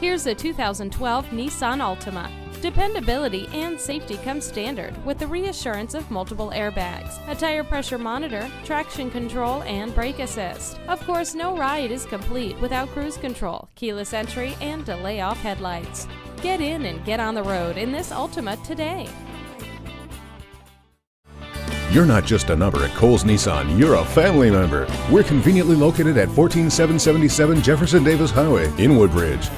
Here's a 2012 Nissan Altima. Dependability and safety come standard with the reassurance of multiple airbags, a tire pressure monitor, traction control, and brake assist. Of course, no ride is complete without cruise control, keyless entry, and delay off headlights. Get in and get on the road in this Altima today. You're not just a number at Cowles Nissan, you're a family member. We're conveniently located at 14777 Jefferson Davis Highway in Woodbridge.